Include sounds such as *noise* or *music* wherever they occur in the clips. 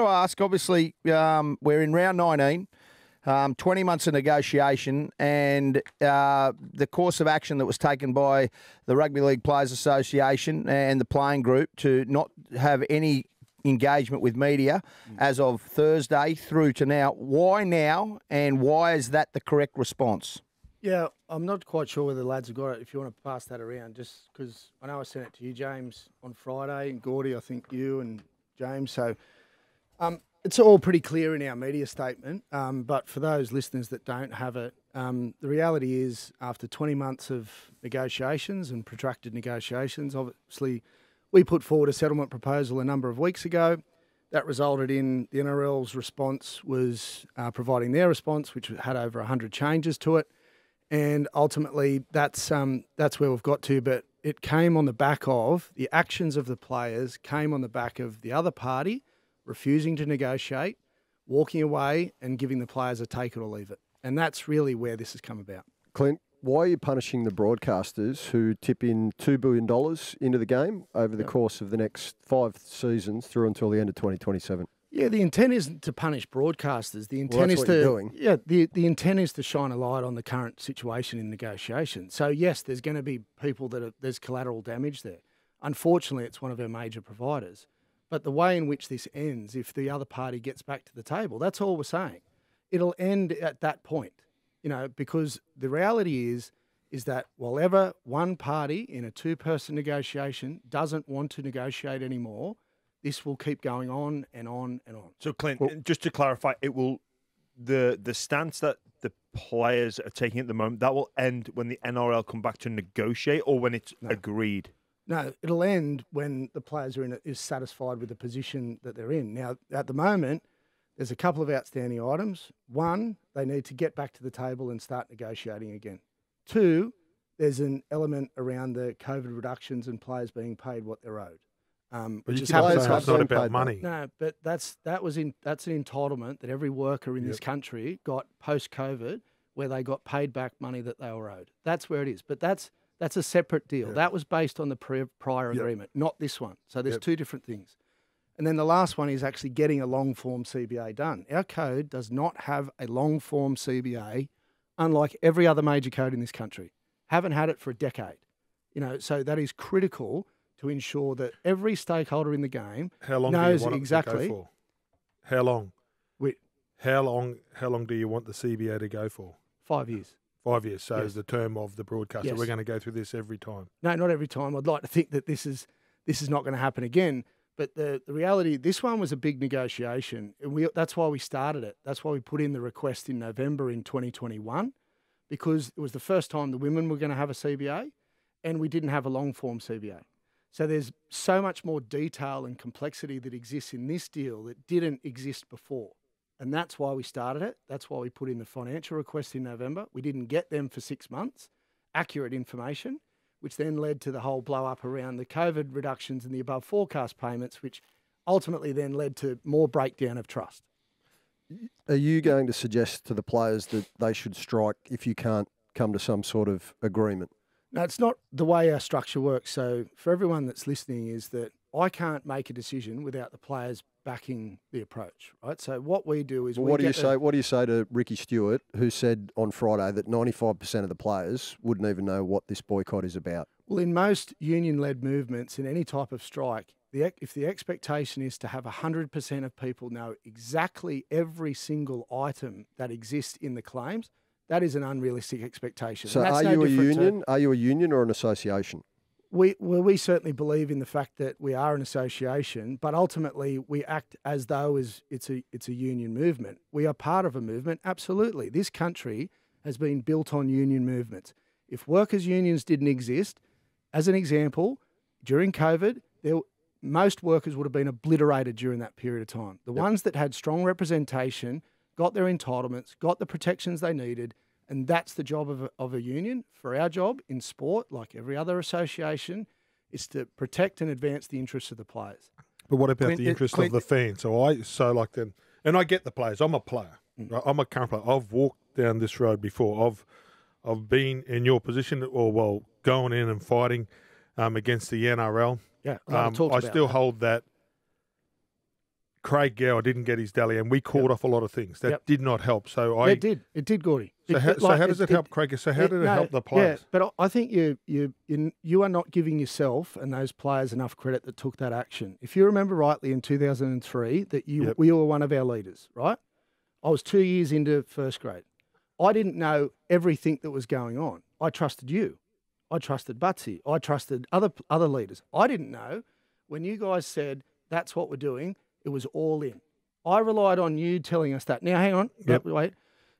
to ask. Obviously, um, we're in round 19. Um, 20 months of negotiation and uh, the course of action that was taken by the Rugby League Players Association and the playing group to not have any engagement with media as of Thursday through to now. Why now and why is that the correct response? Yeah, I'm not quite sure whether the lads have got it. If you want to pass that around, just because I know I sent it to you, James, on Friday, and Gordy, I think you and James. So um, it's all pretty clear in our media statement. Um, but for those listeners that don't have it, um, the reality is after 20 months of negotiations and protracted negotiations, obviously we put forward a settlement proposal a number of weeks ago. That resulted in the NRL's response was uh, providing their response, which had over 100 changes to it, and ultimately that's um, that's where we've got to. But it came on the back of the actions of the players came on the back of the other party refusing to negotiate, walking away, and giving the players a take it or leave it, and that's really where this has come about. Clint, why are you punishing the broadcasters who tip in $2 billion into the game over the course of the next five seasons through until the end of 2027? Yeah, the intent isn't to punish broadcasters. The Well, intent that's is what to yeah. The the intent is to shine a light on the current situation in negotiation. So yes, there's going to be people that are, there's collateral damage there. Unfortunately, it's one of our major providers. But the way in which this ends, if the other party gets back to the table, that's all we're saying. It'll end at that point, you know, because the reality is is that while ever one party in a two-person negotiation doesn't want to negotiate anymore, this will keep going on and on and on. So, Clint, just to clarify, it will the the stance that the players are taking at the moment that will end when the NRL come back to negotiate, or when it's agreed. No, it'll end when the players are in a, is satisfied with the position that they're in. Now, at the moment, there's a couple of outstanding items. One, they need to get back to the table and start negotiating again. Two, there's an element around the COVID reductions and players being paid what they're owed. Um, But which you has keep happened- it's not about money. No, but that's that was in that's an entitlement that every worker in this country got post COVID, where they got paid back money that they were owed. That's where it is. But that's that's a separate deal. That was based on the pre- prior Yep. agreement, not this one. So there's Yep. two different things. And then the last one is actually getting a long form CBA done. Our code does not have a long form CBA, unlike every other major code in this country. Haven't had it for a decade. You know, so that is critical to ensure that every stakeholder in the game How long knows do you want exactly it to go for? How long? Wait. How long? How long do you want the CBA to go for? five years. Five years. So Yes. is the term of the broadcaster. Yes. We're going to go through this every time. No, not every time. I'd like to think that this is this is not going to happen again. But the, the reality, this one was a big negotiation. And we, that's why we started it. That's why we put in the request in November in 2021, because it was the first time the women were going to have a CBA and we didn't have a long form CBA. So there's so much more detail and complexity that exists in this deal that didn't exist before. And that's why we started it. That's why we put in the financial request in November. We didn't get them for six months, accurate information, which then led to the whole blow up around the COVID reductions and the above forecast payments, which ultimately then led to more breakdown of trust. Are you going to suggest to the players that they should strike if you can't come to some sort of agreement? No, it's not the way our structure works. So, for everyone that's listening, is that I can't make a decision without the players backing the approach, right? So, what we do is Well, we what do you say? What do you say to Ricky Stuart, who said on Friday that ninety-five percent of the players wouldn't even know what this boycott is about? Well, in most union-led movements, in any type of strike, the if the expectation is to have hundred percent of people know exactly every single item that exists in the claims, that is an unrealistic expectation. So, are no you a different to- union? Are you a union or an association? We well, we certainly believe in the fact that we are an association, but ultimately we act as though as it's a it's a union movement. We are part of a movement. Absolutely, this country has been built on union movements. If workers' unions didn't exist, as an example, during COVID, there most workers would have been obliterated during that period of time. The ones that had strong representation got their entitlements, got the protections they needed, and that's the job of a, of a union. For our job in sport, like every other association, is to protect and advance the interests of the players. But what about Clint, the it- interest Clint- of the fans? So I so like then, and I get the players. I'm a player. Mm. right? I'm a current player. I've walked down this road before. I've I've been in your position, or well, going in and fighting um, against the NRL. Yeah, Um, I still that. hold that Craig Gower didn't get his dally, and we called off a lot of things that Yep. did not help. So I. It did. It did, Gordy. So, It- how, it- so like, how does it, help Craig? So how did it no, help the players? Yeah, but I- think you you you are not giving yourself and those players enough credit that took that action. If you remember rightly, in 2003, that you Yep. we were one of our leaders, right? I was two years into first grade. I didn't know everything that was going on. I trusted you. I trusted Butsy. I trusted other other leaders. I didn't know when you guys said that's what we're doing. It was all in. I relied on you telling us that. Now, hang on. Yep. Wait.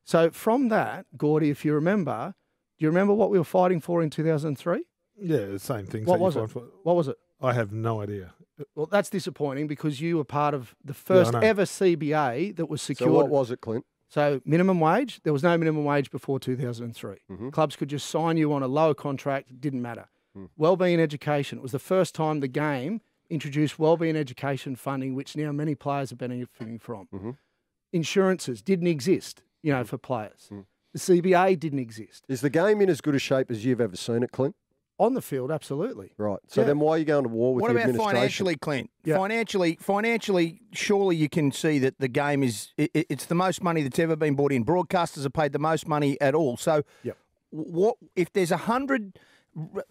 So from that, Gordy, if you remember, do you remember what we were fighting for in 2003? Yeah, the same things. What was it? for- What was it? I have no idea. Well, that's disappointing because you were part of the first know. ever CBA that was secured. So what was it, Clint? So minimum wage, there was no minimum wage before 2003. Mm-hmm. Clubs could just sign you on a lower contract, it didn't matter. Hmm. Wellbeing education, it was the first time the game introduced wellbeing education funding, which now many players are benefiting from. Mm-hmm. Insurances didn't exist, you know, for players. The CBA didn't exist. Is the game in as good a shape as you've ever seen it, Clint? On the field, absolutely. Right. So Yeah. then why are you going to war with the players? What the about administration? financially, Clint? Yeah. Financially, financially, surely you can see that the game is it, it- it's the most money that's ever been brought in. Broadcasters have paid the most money at all. So, Yep. what if there's a hundred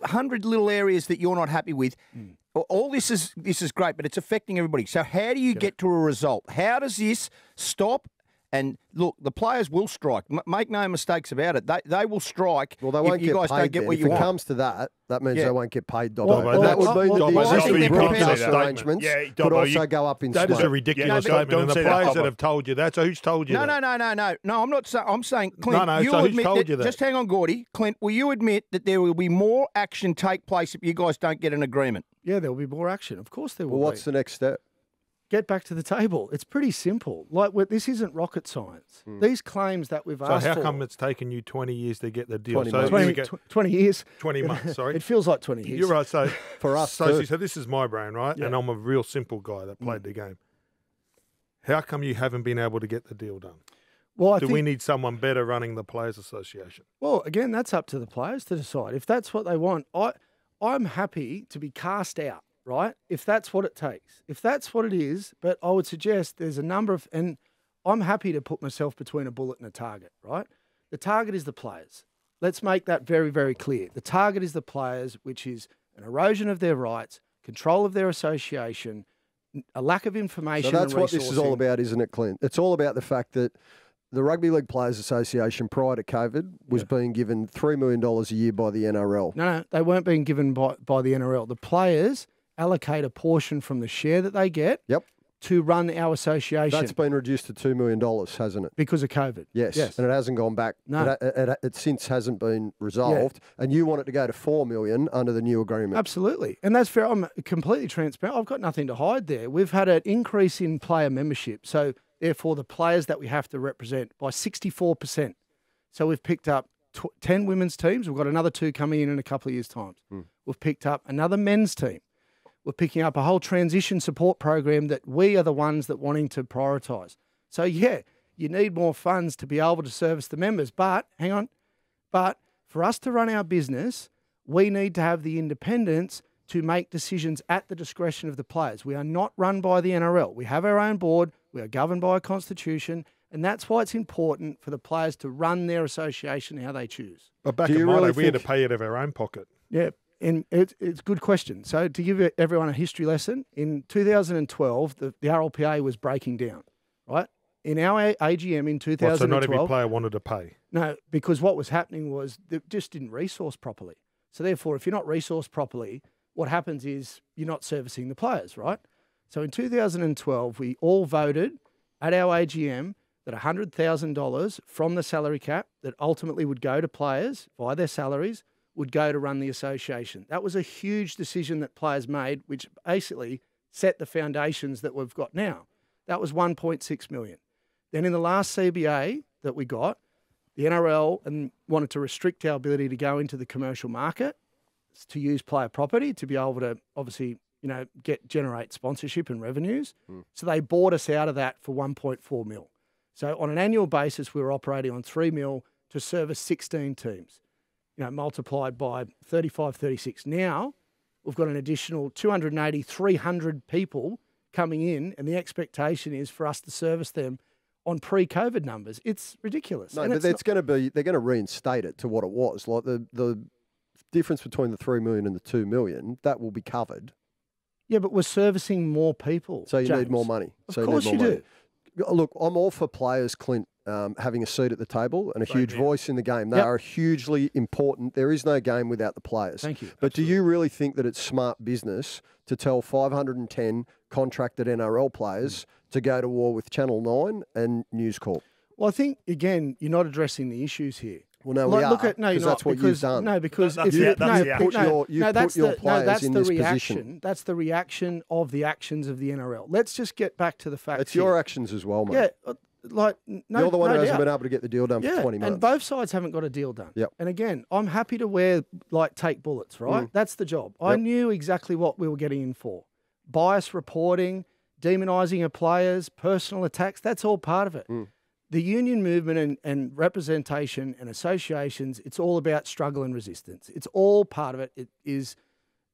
hundred little areas that you're not happy with? Mm. All this is this is great, but it's affecting everybody. So, how do you get to a result? How does this stop? And look, the players will strike. M- make no mistakes about it. They they will strike. Well, they won't you get guys paid. don't get then. what if you it want. comes to that, that means Yeah. they won't get paid. Dobbo. Well, well, that would mean well, that the I existing broadcast prepared to say that. arrangements Yeah, could also you- go up in That is smoke. a ridiculous Yeah, no, don't- statement. don't and the say that, players that have told you that. So who's told you No, that? no, no, no, no, no. I'm not saying. I'm saying, Clint. no, you so who's admit told that, you that? Just hang on, Gordy. Clint, will you admit that there will be more action take place if you guys don't get an agreement? Yeah, there will be more action. Of course, there will Well, what's the next step? Get back to the table. It's pretty simple. Like we're- this isn't rocket science. Hmm. These claims that we've So asked So how for. come it's taken you 20 years to get the deal? 20 so months. 20, get tw- 20 years. 20 months, *laughs* sorry. It feels like 20 years. You're right. So *laughs* For us so, so this is my brain, right? And I'm a real simple guy that played hmm. the game. How come you haven't been able to get the deal done? Well, I Do think, we need someone better running the Players Association? well, again, that's up to the players to decide. If that's what they want, I, I'm happy to be cast out, right? If that's what it takes. If that's what it is, but I would suggest there's a number of, and I'm happy to put myself between a bullet and a target, right? The target is the players. Let's make that very, very clear. The target is the players, which is an erosion of their rights, control of their association, a lack of information. So that's what this is all about, isn't it, Clint? It's all about the fact that the Rugby League Players Association prior to COVID was being given $3 million a year by the NRL. No, no, they weren't being given by, by the NRL. The players allocate a portion from the share that they get Yep. to run our association That's been reduced to $2 million, hasn't it? because of COVID. Yes. Yes. And it hasn't gone back. No. It, it, it, it since hasn't been resolved. And you want it to go to 4 million under the new agreement. Absolutely. And that's fair. I'm completely transparent. I've got nothing to hide there. We've had an increase in player membership. So, therefore, the players that we have to represent by 64%. So, we've picked up tw- 10 women's teams. We've got another two coming in in a couple of years' time. Hmm. We've picked up another men's team. We're picking up a whole transition support program that we are the ones that wanting to prioritise. So, yeah, you need more funds to be able to service the members. But, hang on, but for us to run our business, we need to have the independence to make decisions at the discretion of the players. We are not run by the NRL. We have our own board, we are governed by a constitution, and that's why it's important for the players to run their association how they choose. But back Do in you my really day, we had to pay it out of our own pocket. Yeah, and it's, it's a good question. So to give everyone a history lesson, in 2012, the, the RLPA was breaking down, right? In our AGM in What, so 2012, not every player wanted to pay. no, because what was happening was they just didn't resource properly. So therefore, if you're not resourced properly, what happens is you're not servicing the players, right? So in 2012, we all voted at our AGM that $100,000 from the salary cap that ultimately would go to players via their salaries would go to run the association. That was a huge decision that players made, which basically set the foundations that we've got now. That was 1.6 million. Then in the last CBA that we got, the NRL and wanted to restrict our ability to go into the commercial market to use player property to be able to obviously you know get generate sponsorship and revenues. Hmm. So they bought us out of that for 1.4 mil. So on an annual basis, we were operating on three mil to service 16 teams. You know, multiplied by 35, 36. Now we've got an additional 280, 300 people coming in, and the expectation is for us to service them on pre-COVID numbers. It's ridiculous. No, And but it's going to be they're going to reinstate it to what it was. Like the the difference between the three million and the two million that will be covered. Yeah, but we're servicing more people. So you need more money. Of so course you you need more do. money. Look, I'm all for players, Clint, um, having a seat at the table and a huge here. voice in the game. They Yep. are hugely important. There is no game without the players. Thank you. But do you really think that it's smart business to tell 510 contracted NRL players to go to war with Channel 9 and News Corp? Well, I think again, you're not addressing the issues here. Well, no, Like, we look are. at no, you're 'cause not that's what because, you've done. No, because That- if that's you, the- no, that's no, action. no, You've put no, your- that's you've the put your no, that's players in the this reaction. position. That's the reaction of the actions of the NRL. Let's just get back to the fact. It's your actions as well, mate. yeah, uh, like no, You're the one no who hasn't doubt. been able to get the deal done yeah, for 20 months. and both sides haven't got a deal done. Yep. And again, I'm happy to wear like take bullets, right? That's the job. I Mm. Knew exactly what we were getting in for. Bias reporting, demonising of players, personal attacks, that's all part of it. Mm. The union movement and, and representation and associations, it's all about struggle and resistance. It's all part of it. It is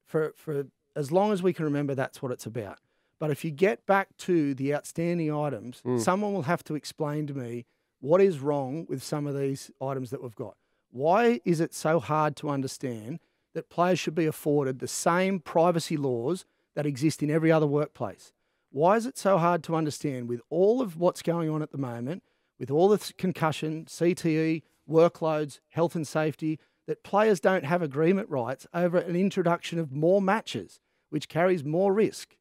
for for as long as we can remember that's what it's about. But if you get back to the outstanding items, Mm. someone will have to explain to me what is wrong with some of these items that we've got. Why is it so hard to understand that players should be afforded the same privacy laws that exist in every other workplace? Why is it so hard to understand with all of what's going on at the moment, with all the concussion, CTE, workloads, health and safety, that players don't have agreement rights over an introduction of more matches, which carries more risk?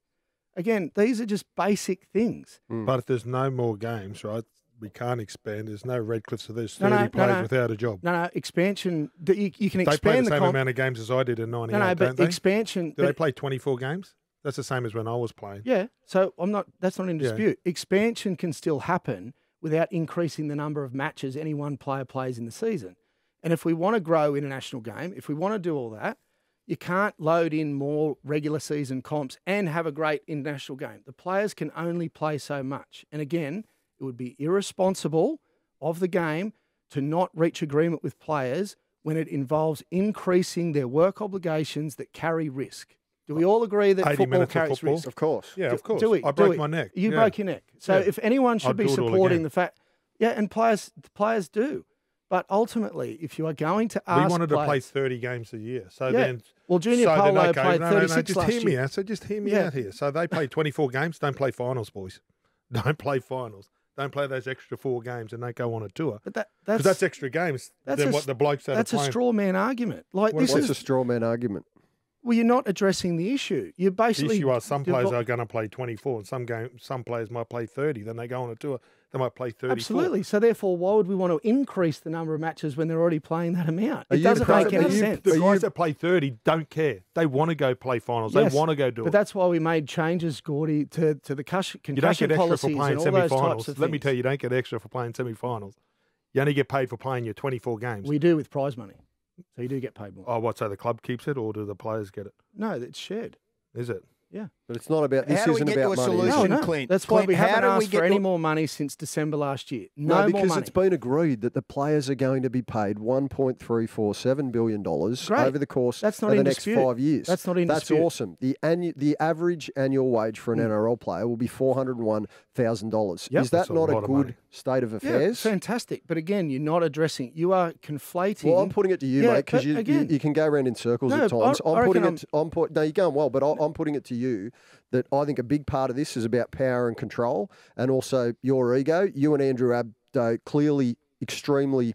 Again, these are just basic things. Mm. But if there's no more games, right, we can't expand. There's no Redcliffe, so there's 30 no, no, players no. without a job. No, no, expansion. You, you can They play expand the the same comp- amount of games as I did in 98, No, no, don't but they? expansion. Do they play 24 games? That's the same as when I was playing. Yeah. So I'm not. That's not in Yeah. dispute. Expansion can still happen without increasing the number of matches any one player plays in the season. And if we want to grow international game, if we want to do all that, you can't load in more regular season comps and have a great international game. The players can only play so much. And again, it would be irresponsible of the game to not reach agreement with players when it involves increasing their work obligations that carry risk. Do we all agree that football minutes carries football? risk? Of course. Yeah, Do- of course. Do we? I do broke it. my neck. You yeah. broke your neck. So Yeah. if anyone should I'd be do it all supporting the fact, yeah, and players players do, but ultimately, if you are going to ask, We wanted to play 30 games a year. So Yeah. then. Well, Junior so then, Paulo okay, played no, no, no, 36 just last hear me year. out. So just hear me Yeah. out here. So they play 24 games. Don't play finals, boys. *laughs* Don't play finals. Don't play those extra four games and don't go on a tour. But that, Because that's that's extra games that's than a what the blokes that that's are a straw man argument. Like What- this What's is a straw man argument? Well, you're not addressing the issue. You're The basically issue are some players are going to play 24 and some game, some players might play 30. Then they go on a tour. They might play 30. absolutely. So therefore, why would we want to increase the number of matches when they're already playing that amount? It doesn't make any you- sense. The guys that play 30 don't care. They want to go play finals. Yes, they want to go do But it. But that's why we made changes, Gordy, to, to the cus- You don't concussion get extra for playing and all those types semi-finals. Let me tell you, you don't get extra for playing semi-finals. You only get paid for playing your 24 games. We do with prize money. So you do get paid more. oh, what? So the club keeps it, or do the players get it? No, it's shared. Is it? Yeah. But it's not about this. How do we isn't get to about a money. is solution? it? No, no. Clint. That's why Clint, we how haven't do we asked get for any to- more money since December last year. No, No, more because money. it's been agreed that the players are going to be paid one point three four seven billion dollars Great. over the course That's not of the in next dispute. five years. That's not in That's dispute. awesome. The annu- the average annual wage for an hmm. NRL player will be four hundred and one thousand dollars. Yep. Is that a not a lot good state of yeah, affairs? fantastic. But again, you're not addressing. You are conflating. Well, I'm putting it to you, Yeah, mate, because you, you again- you can go around in circles No, at times. I I'm putting it. I'm put. No, you're going well, but I- I'm putting it to you that I think a big part of this is about power and control, and also your ego. You and Andrew Abdo clearly extremely,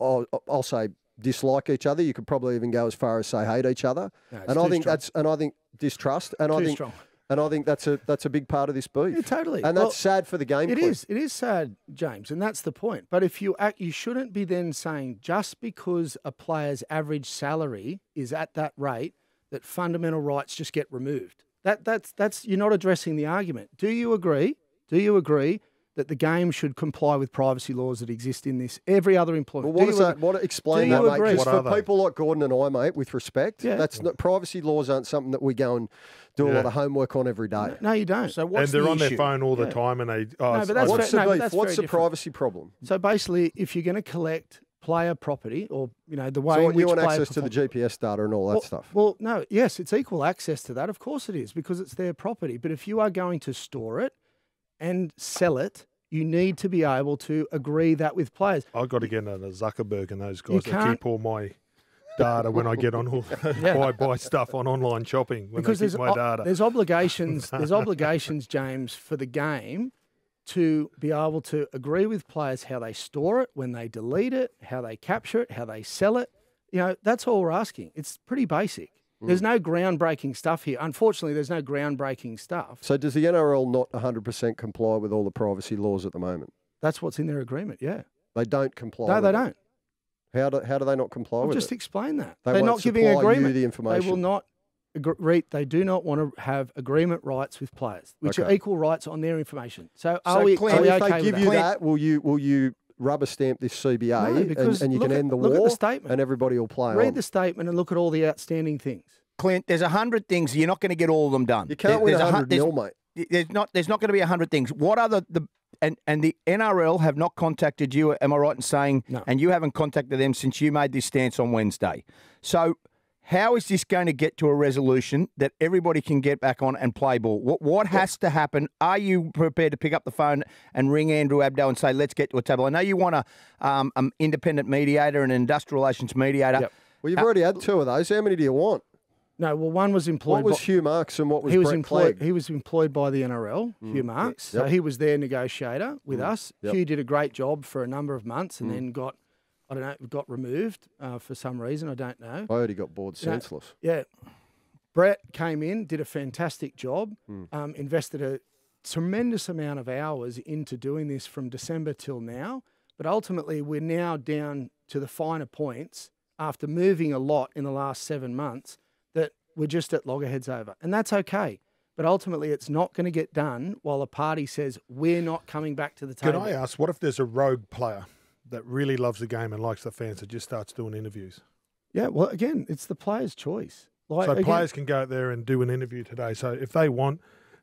I'll, I'll say, dislike each other. You could probably even go as far as say hate each other. No, and I think strong. that's and I think distrust, and I think strong. And I think that's a that's a big part of this beef. Yeah, totally. And Well, that's sad for the game. It is. It is sad, James, and that's the point. But if you act, you shouldn't be then saying just because a player's average salary is at that rate that fundamental rights just get removed. That that's that's you're not addressing the argument. Do you agree? Do you agree that the game should comply with privacy laws that exist in this every other Well, employment? what Do is you that? What explain do that, you mate? agree? Because What for they? people like Gordon and I, mate, with respect, Yeah. that's not, privacy laws aren't something that we go and do a lot of homework on every day. No, you don't. So what's and they're the on issue? their phone all the Yeah. time, and they. Oh, No, but that's I- What's fair- the no, beef? that's What's the different. privacy problem? So basically, if you're going to collect player property, or you know the way So in what, which you want player access to the GPS data and all that well, stuff. Well, no, yes, it's equal access to that. Of course it is because it's their property. But if you are going to store it and sell it, you need to be able to agree that with players. I've got to get into Zuckerberg and those guys that keep all my data when I get on all *laughs* *laughs* Yeah. buy buy stuff on online shopping when because there's my data. there's obligations *laughs* there's obligations James for the game to be able to agree with players how they store it when they delete it how they capture it how they sell it you know that's all we're asking it's pretty basic there's mm. no groundbreaking stuff here unfortunately there's no groundbreaking stuff So does the NRL not 100% comply with all the privacy laws at the moment? that's what's in their agreement yeah They don't comply. no with they it. don't How do, how do they not comply I'll with just it? explain that They are won't not giving supply you agreement the they will not agree, they do not want to have agreement rights with players which are equal rights on their information so are So, we, Clint, are So we if okay they give that? you Clint- that, will you will you rubber stamp this CBA No, and, because and you look can at- end the look at the war statement. and everybody will play Read on? the statement and look at all the outstanding things. Clint, there's a hundred things. You're not going to get all of them done. You can't There- win there's a 100 there's- nil, mate. there's not there's not going to be a hundred things. What are the, the and and the NRL have not contacted you? Am I right in saying? No. And you haven't contacted them since you made this stance on Wednesday. So. How is this going to get to a resolution that everybody can get back on and play ball? What what has to happen? Are you prepared to pick up the phone and ring Andrew Abdo and say, "Let's get to a table"? I know you want a um, um, independent mediator and an industrial relations mediator. Yep. Well, you've already had two of those. How many do you want? No, well, one was employed. What was by, Hugh Marks and what was he was Brett employed. Clegg? He was employed by the NRL, Hugh Marks. So he was their negotiator with us. Yep. Hugh did a great job for a number of months, and then got, I don't know, got removed uh, for some reason. I don't know. I already got bored Yeah. senseless. Yeah. Brett came in, did a fantastic job, Hmm. um, invested a tremendous amount of hours into doing this from December till now. But ultimately, we're now down to the finer points after moving a lot in the last seven months that we're just at loggerheads over. And that's okay. But ultimately, it's not going to get done while a party says, we're not coming back to the table. Can. I ask, what if there's a rogue player that really loves the game and likes the fans that just starts doing interviews? yeah, well, again, it's the player's choice. Like, so again- players can go out there and do an interview today. So if they want,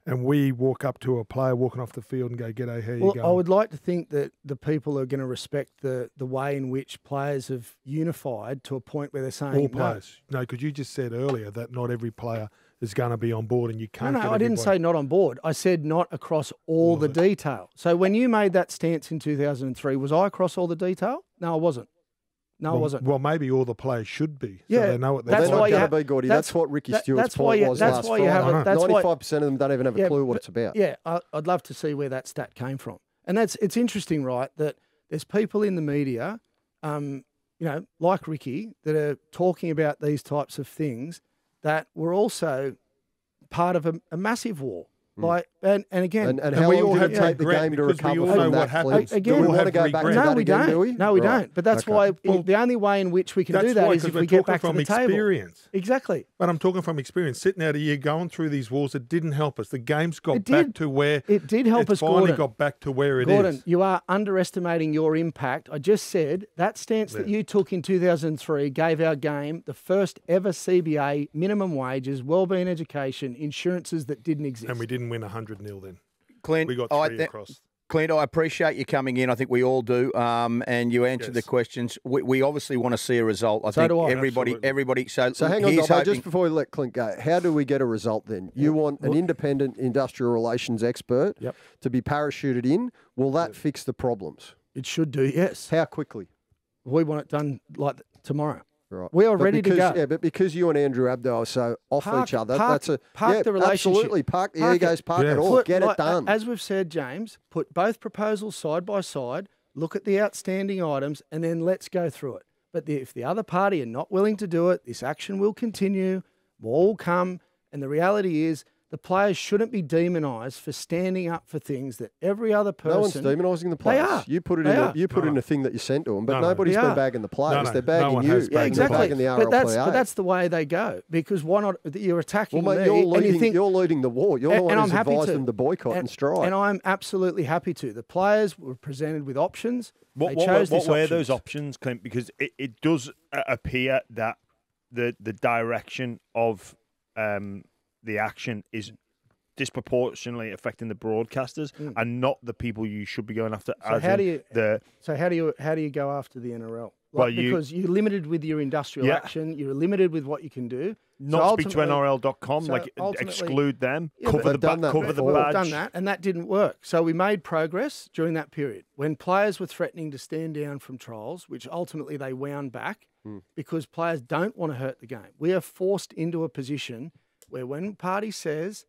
and we walk up to a player walking off the field and go, "G'day, how you Well, going?" I would like to think that the people are going to respect the, the way in which players have unified to a point where they're saying All players. No, because you just said earlier that not every player is going to be on board, and you can't. no, get I didn't say not on board. I said not across all the detail. So when you made that stance in 2003, was I across all the detail? No, I wasn't. No, I Well, wasn't. Well, maybe all the players should be. So Yeah, they know what They're That's why you going ha- to be, Gordy. that's- That's, what Ricky that- Stuart's that's why point you- was that's last why you have Friday. a- that's Ninety-five percent of them don't even have a Yeah, clue what but- it's about. Yeah, I, I'd love to see where that stat came from. And that's it's interesting, right? That there's people in the media, um, you know, like Ricky, that are talking about these types of things that were also part of a, a massive war. Mm. Like, and, and again. And, and And how we long all did have it take the game to recover from that? what happens. Again, do we we want to go back to no, that we again, don't. do we? No, we Right. don't. But that's Okay. why Well, the only way in which we can do that why, is 'cause if we're get talking back to from the table. experience. Exactly. But I'm talking from experience. Sitting out a year going through these wars, it didn't help us. The game's got back to where It did help it us, finally Gordon. got back to where it is. Gordon, you are underestimating your impact. I just said that stance that you took in 2003 gave our game the first ever CBA minimum wages, well-being education, insurances that didn't exist. and we didn't win 100 nil then. Clint, We got I three thi- across. Clint, I appreciate you coming in. I think we all do. Um, and you answered the questions. We, we obviously want to see a result. I So think do I. everybody, Absolutely. everybody. So, So hang on, here's Dobbo, hoping- just before we let Clint go, how do we get a result then? You want an independent industrial relations expert Yep. to be parachuted in. Will that fix the problems? it should do, yes. How quickly? We want it done like tomorrow. Right. We are But ready to because- go. Yeah, but because you and Andrew Abdo are so off Park- each other, park- that's a park yeah, the relationship. Absolutely, park the Park egos, park Yeah. it all, Put- get like- it done. As we've said, James, put both proposals side by side, look at the outstanding items, and then let's go through it. But the, if the other party are not willing to do it, this action will continue, more will come, and the reality is the players shouldn't be demonised for standing up for things that every other person. no one's demonising the players. They are. You put it They in. A, you put No, in a thing that you sent to them, but No, no. nobody's They been are. bagging the players. no, They're bagging one you. has yeah, exactly. The but that's but that's the way they go because why not? You're attacking well, mate, me, you're and leading. you think you're leading the war. You're and, the one and who's I'm advised to. them to boycott and, strike. And I'm absolutely happy to. The players were presented with options. What, they what, chose what were options. those options, Clint? Because it, it does uh, appear that the the direction of um, the action is disproportionately affecting the broadcasters hmm. and not the people you should be going after. So how do you- the So how do you how do you go after the NRL? Well, you- because you're limited with your industrial Yeah. action, you're limited with what you can do. So Not speak to ultimately- NRL.com, so like exclude them, Yeah, cover the They've done ba- that cover the before. We've done that, and that didn't work. So we made progress during that period when players were threatening to stand down from trials, which ultimately they wound back hmm. because players don't want to hurt the game. We are forced into a position where when party says,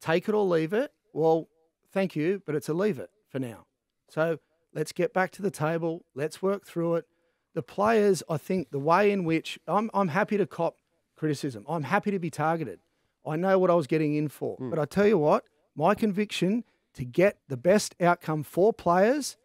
take it or leave it, well, thank you, but it's a leave it for now. So let's get back to the table. Let's work through it. The players, I think, the way in which I'm, I'm happy to cop criticism. I'm happy to be targeted. I know what I was getting in for. Hmm. But I tell you what, my conviction to get the best outcome for players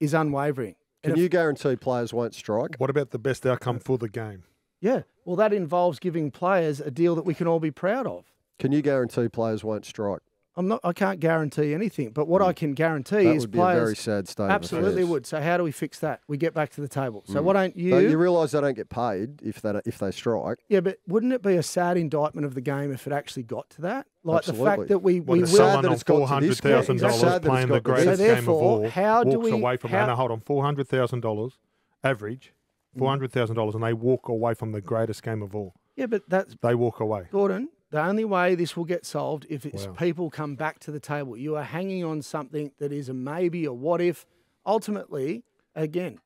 is unwavering. Can if- you guarantee players won't strike? What about the best outcome uh, for the game? Yeah, well, that involves giving players a deal that we can all be proud of. Can you guarantee players won't strike? I'm not. I can't guarantee anything, but what I hmm. can guarantee That is would be a very sad state. absolutely affairs. would. So how do we fix that? We get back to the table. So hmm. why don't you? But you realise they don't get paid if they if they strike. yeah, but wouldn't it be a sad indictment of the game if it actually got to that? Like the fact that we we if will. sad someone that on it's got to four this hundred point. thousand It's dollars sad that it's playing got the to this greatest So game of therefore, all how do walks we- away from how- no, hold on four hundred thousand dollars average, Mm. four hundred thousand dollars, and they walk away from the greatest game of all. Yeah, but that's They walk away. Gordon, the only way this will get solved if it's Wow. people come back to the table. You are hanging on something that is a maybe, a what if. Ultimately, again,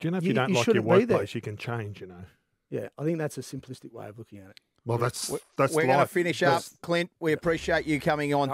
Do you know if You- you, don't you like your shouldn't there. workplace, you can change. You know. yeah, I think that's a simplistic way of looking at it. Well, that's that's We're going to life. finish That's- up, Clint. We appreciate you coming on.